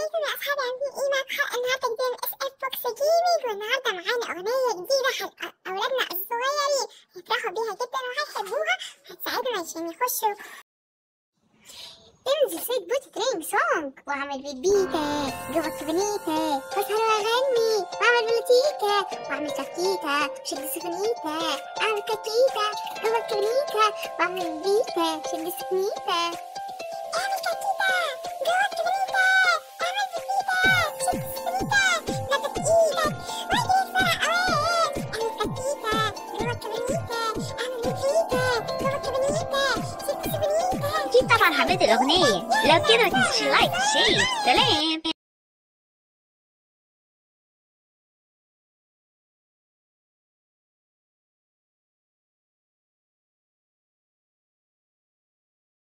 يا أصحابي عاملين إيه معاكم حلقة النهاردة جديدة من اس اف بوكس جيمنج والنهاردة معانا أغنية جديدة حل- أولادنا الصغيرين هيفرحوا بيها جدا وهيحبوها هتساعدهم عشان يخشوا انزل سيد بوت ترينج سونج واعمل بيبيتا جوه الكبنيتا واسهر واغني واعمل بلوتيتا واعمل تفكيتا شد سفنيتا اعمل كاكيتا جوه الكبنيتا واعمل بيبيتا شد سفنيتا طبعا حبيت الأغنية لو كده ما تنسيش اللايك والشير سلام